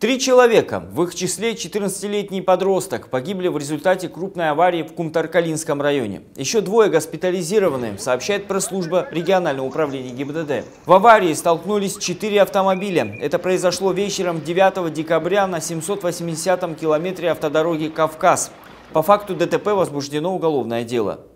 Три человека, в их числе 14-летний подросток, погибли в результате крупной аварии в Кумтаркалинском районе. Еще двое госпитализированы, сообщает пресс-служба регионального управления ГИБДД. В аварии столкнулись четыре автомобиля. Это произошло вечером 9 декабря на 780-м километре автодороги «Кавказ». По факту ДТП возбуждено уголовное дело.